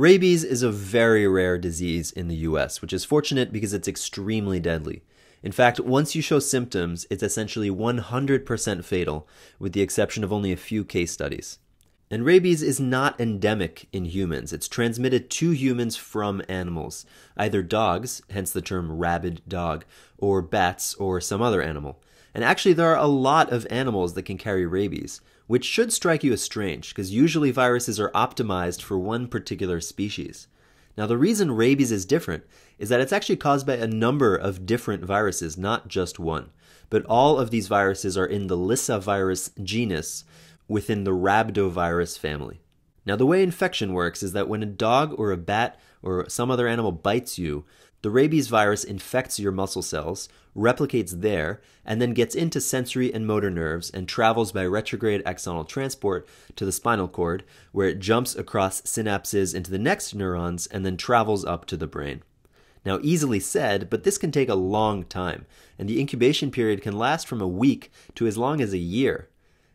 Rabies is a very rare disease in the US, which is fortunate because it's extremely deadly. In fact, once you show symptoms, it's essentially 100% fatal, with the exception of only a few case studies. And rabies is not endemic in humans. It's transmitted to humans from animals, either dogs, hence the term rabid dog, or bats, or some other animal. And actually, there are a lot of animals that can carry rabies, which should strike you as strange, because usually viruses are optimized for one particular species. Now, the reason rabies is different is that it's actually caused by a number of different viruses, not just one. But all of these viruses are in the Lyssavirus genus, within the rhabdovirus family. Now, the way infection works is that when a dog or a bat or some other animal bites you, the rabies virus infects your muscle cells, replicates there, and then gets into sensory and motor nerves and travels by retrograde axonal transport to the spinal cord, where it jumps across synapses into the next neurons and then travels up to the brain. Now, easily said, but this can take a long time, and the incubation period can last from a week to as long as a year.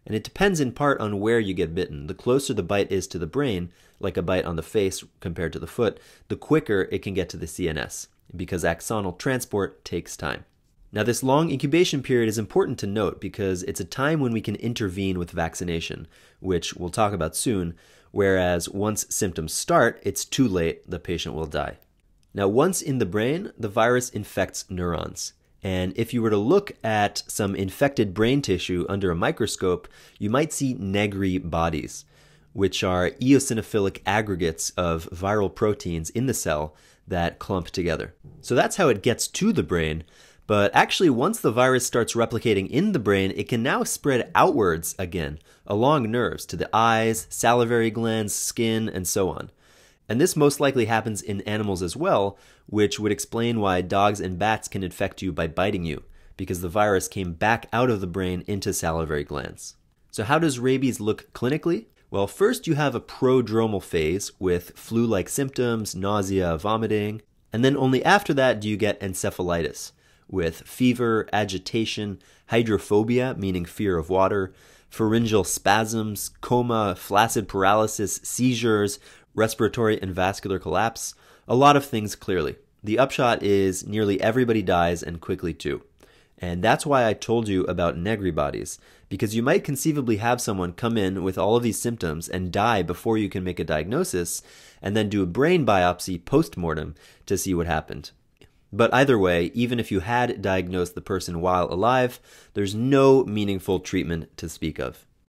And it depends in part on where you get bitten. The closer the bite is to the brain, like a bite on the face compared to the foot, the quicker it can get to the CNS, because axonal transport takes time. Now, this long incubation period is important to note because it's a time when we can intervene with vaccination, which we'll talk about soon, whereas once symptoms start, it's too late, the patient will die. Now, once in the brain, the virus infects neurons. And if you were to look at some infected brain tissue under a microscope, you might see Negri bodies, which are eosinophilic aggregates of viral proteins in the cell that clump together. So that's how it gets to the brain. But actually, once the virus starts replicating in the brain, it can now spread outwards again along nerves to the eyes, salivary glands, skin, and so on. And this most likely happens in animals as well, which would explain why dogs and bats can infect you by biting you, because the virus came back out of the brain into salivary glands. So, how does rabies look clinically? Well, first you have a prodromal phase with flu like symptoms, nausea, vomiting, and then only after that do you get encephalitis with fever, agitation, hydrophobia, meaning fear of water, pharyngeal spasms, coma, flaccid paralysis, seizures, respiratory and vascular collapse, a lot of things clearly. The upshot is nearly everybody dies and quickly too. And that's why I told you about Negri bodies, because you might conceivably have someone come in with all of these symptoms and die before you can make a diagnosis, and then do a brain biopsy post mortem to see what happened. But either way, even if you had diagnosed the person while alive, there's no meaningful treatment to speak of.